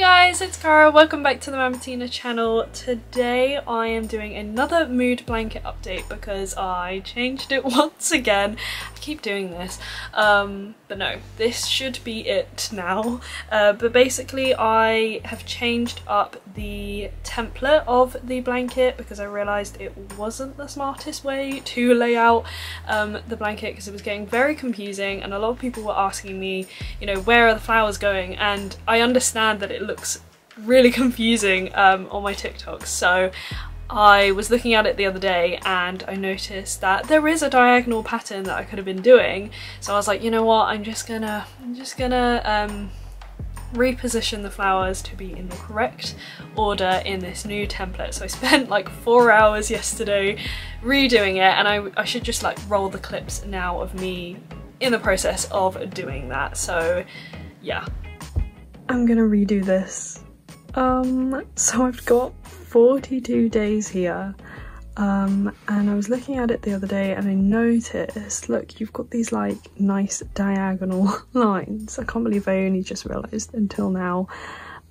guys, it's Kara. Welcome back to the Rambutinaa channel. Today I am doing another mood blanket update because I changed it once again. I keep doing this. Um, but no, this should be it now. Uh, but basically I have changed up the template of the blanket because I realised it wasn't the smartest way to lay out um, the blanket because it was getting very confusing and a lot of people were asking me, you know, where are the flowers going? And I understand that it looks really confusing um, on my TikToks. So I was looking at it the other day and I noticed that there is a diagonal pattern that I could have been doing. So I was like, you know what, I'm just gonna, I'm just gonna um, reposition the flowers to be in the correct order in this new template. So I spent like four hours yesterday redoing it and I, I should just like roll the clips now of me in the process of doing that. So yeah, I'm gonna redo this. Um, so I've got 42 days here. Um, and I was looking at it the other day and I noticed, look, you've got these like nice diagonal lines. I can't believe I only just realised until now.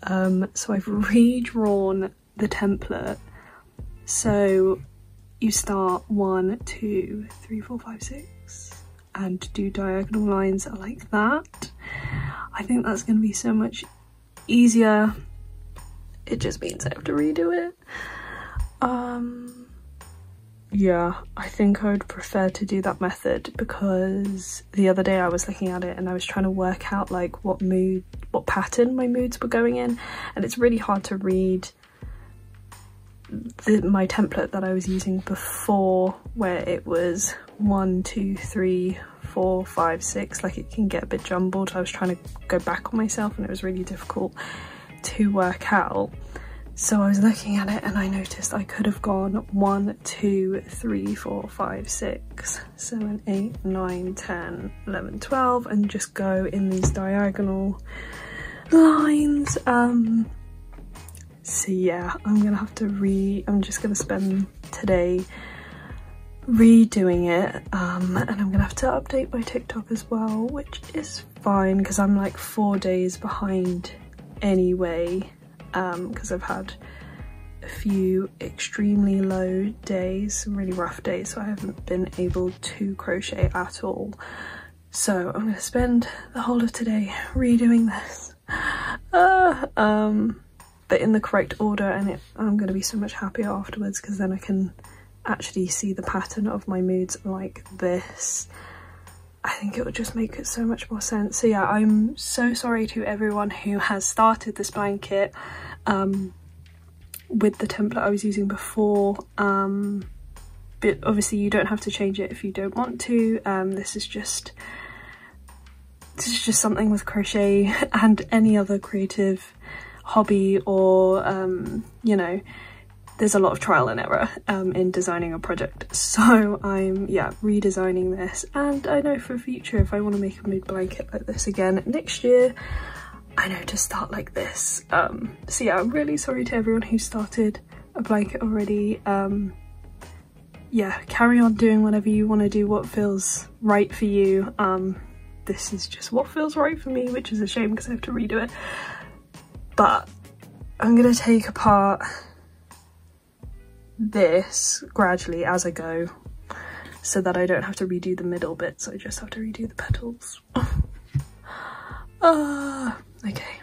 Um, so I've redrawn the template. So you start one, two, three, four, five, six, and do diagonal lines like that. I think that's going to be so much easier. It just means I have to redo it. Um, yeah, I think I would prefer to do that method because the other day I was looking at it and I was trying to work out like what mood, what pattern my moods were going in and it's really hard to read the, my template that I was using before where it was one, two, three, four, five, six, like it can get a bit jumbled. I was trying to go back on myself and it was really difficult to work out. So I was looking at it and I noticed I could have gone one, two, three, four, five, six, seven, eight, nine, 10, 11, 12 and just go in these diagonal lines. Um, so yeah, I'm gonna have to re, I'm just gonna spend today redoing it um, and I'm gonna have to update my TikTok as well which is fine because I'm like four days behind anyway because um, I've had a few extremely low days, some really rough days so I haven't been able to crochet at all. So I'm gonna spend the whole of today redoing this. Uh, um, but in the correct order and it, I'm gonna be so much happier afterwards because then I can actually see the pattern of my moods like this I think it would just make it so much more sense. So yeah, I'm so sorry to everyone who has started this blanket um, with the template I was using before. Um, but obviously you don't have to change it if you don't want to. Um, this is just this is just something with crochet and any other creative hobby or um, you know there's a lot of trial and error um, in designing a project. So I'm, yeah, redesigning this. And I know for future, if I want to make a mood blanket like this again next year, I know to start like this. Um, so yeah, I'm really sorry to everyone who started a blanket already. Um, yeah, carry on doing whatever you want to do, what feels right for you. Um, this is just what feels right for me, which is a shame because I have to redo it. But I'm going to take apart this gradually as I go so that I don't have to redo the middle bits, I just have to redo the petals. uh, okay,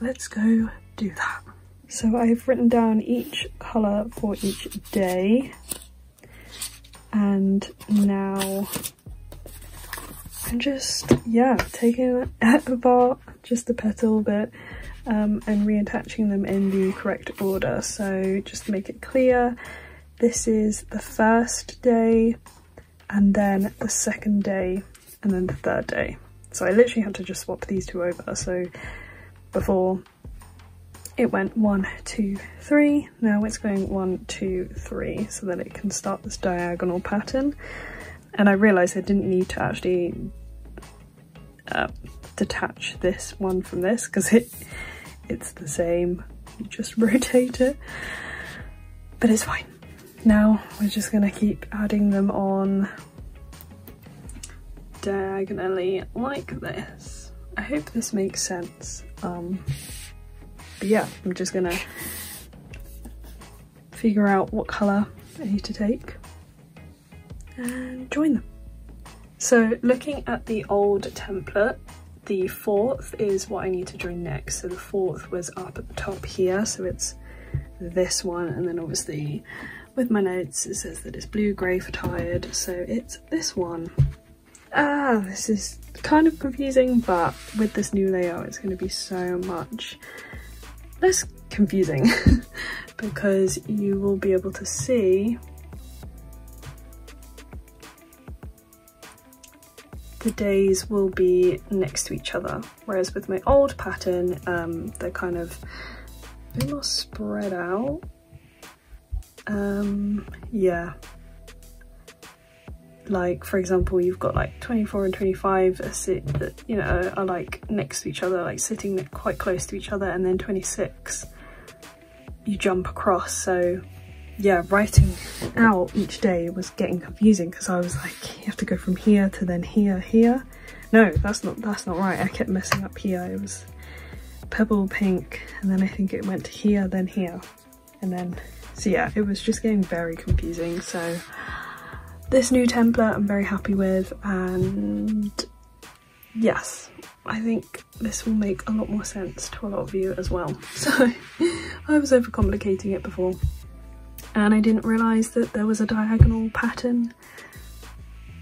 let's go do that. So I've written down each colour for each day and now I'm just, yeah, taking it apart just the petal bit um, and reattaching them in the correct order. So just to make it clear, this is the first day and then the second day and then the third day. So I literally had to just swap these two over. So before it went one, two, three. Now it's going one, two, three, so that it can start this diagonal pattern. And I realized I didn't need to actually uh, detach this one from this because it it's the same. You just rotate it, but it's fine. Now we're just gonna keep adding them on diagonally like this. I hope this makes sense. Um, yeah, I'm just gonna figure out what colour I need to take and join them. So looking at the old template, the fourth is what I need to join next. So the fourth was up at the top here, so it's this one, and then obviously with my notes it says that it's blue grey for tired, so it's this one. Ah, this is kind of confusing, but with this new layout it's going to be so much less confusing because you will be able to see the days will be next to each other whereas with my old pattern um, they're kind of a bit more spread out. Um, yeah. Like for example you've got like 24 and 25 are sit that you know are like next to each other like sitting quite close to each other and then 26 you jump across. So yeah writing out each day was getting confusing because I was like you have to go from here to then here here. No that's not that's not right. I kept messing up here. It was pebble pink and then I think it went to here then here and then so yeah it was just getting very confusing. So this new template I'm very happy with and yes I think this will make a lot more sense to a lot of you as well. So I was overcomplicating it before and I didn't realise that there was a diagonal pattern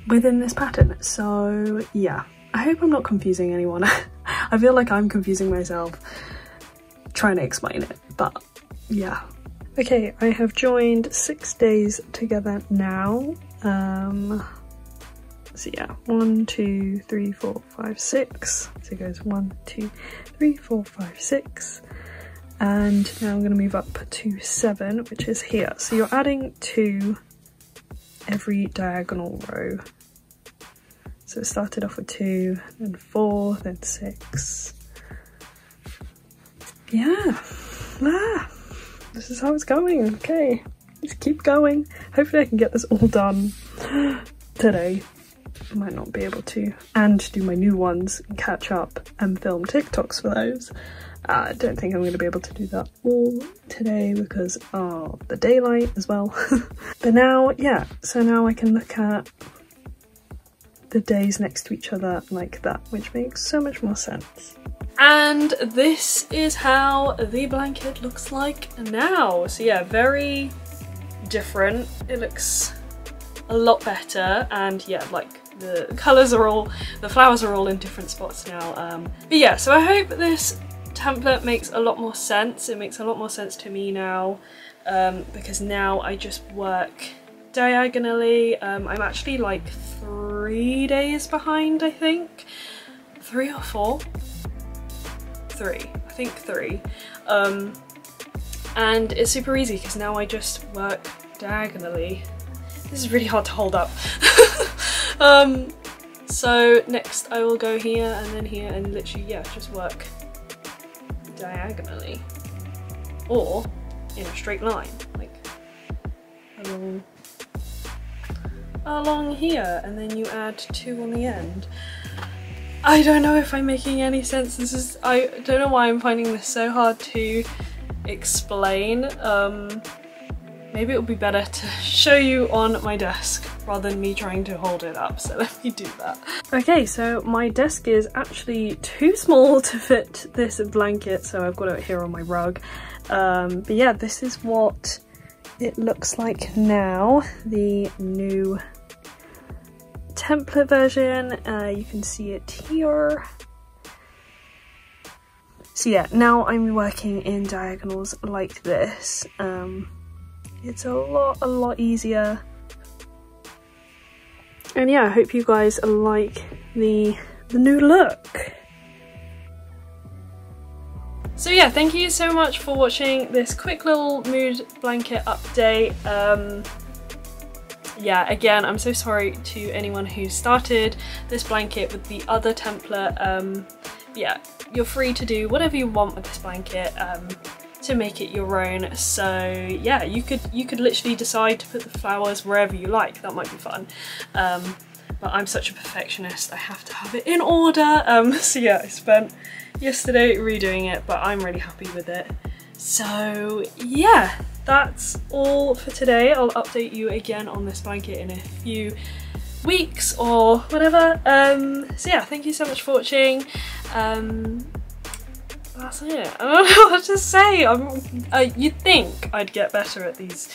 within this pattern. So yeah. I hope I'm not confusing anyone. I feel like I'm confusing myself trying to explain it but yeah. Okay I have joined six days together now. Um so yeah. One two three four five six. So it goes one two three four five six and now I'm going to move up to 7 which is here. So you're adding 2 every diagonal row. So it started off with 2, then 4, then 6. Yeah, ah, this is how it's going, okay. Just keep going. Hopefully I can get this all done today. I might not be able to. And do my new ones and catch up and film TikToks for those. Uh, I don't think I'm going to be able to do that all today because of the daylight as well. but now, yeah, so now I can look at the days next to each other like that, which makes so much more sense. And this is how the blanket looks like now. So yeah, very different. It looks a lot better and yeah, like the colours are all, the flowers are all in different spots now. Um, but yeah, so I hope this template makes a lot more sense. It makes a lot more sense to me now um, because now I just work diagonally. Um, I'm actually like three days behind, I think. Three or four? Three. I think three. Um, and it's super easy because now I just work diagonally. This is really hard to hold up. um, so next I will go here and then here and literally, yeah, just work diagonally or in a straight line, like along, along here and then you add two on the end. I don't know if I'm making any sense. This is, I don't know why I'm finding this so hard to explain. Um, maybe it would be better to show you on my desk rather than me trying to hold it up, so let me do that. Okay, so my desk is actually too small to fit this blanket, so I've got it here on my rug. Um, but yeah, this is what it looks like now, the new template version. Uh, you can see it here. So yeah, now I'm working in diagonals like this. Um, it's a lot, a lot easier. And yeah, I hope you guys like the, the new look. So yeah, thank you so much for watching this quick little mood blanket update. Um, yeah, again, I'm so sorry to anyone who started this blanket with the other template. Um, yeah, you're free to do whatever you want with this blanket. Um, to make it your own so yeah you could you could literally decide to put the flowers wherever you like that might be fun um, but I'm such a perfectionist, I have to have it in order. Um, so yeah, I spent yesterday redoing it, but I'm really happy with it. So yeah, that's all for today. I'll update you again on this blanket in a few weeks or whatever. Um, so yeah, thank you so much for watching. Um, that's it. I don't know what to say. Uh, you'd think I'd get better at these,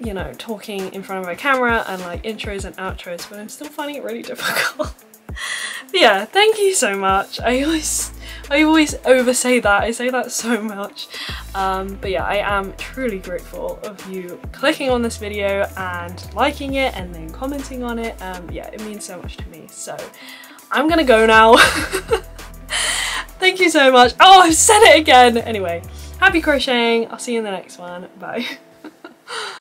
you know, talking in front of a camera and like intros and outros, but I'm still finding it really difficult. yeah, thank you so much. I always, I always oversay that. I say that so much. Um, but yeah, I am truly grateful of you clicking on this video and liking it and then commenting on it. Um, yeah, it means so much to me. So I'm gonna go now. Thank you so much. Oh, I've said it again. Anyway, happy crocheting. I'll see you in the next one. Bye.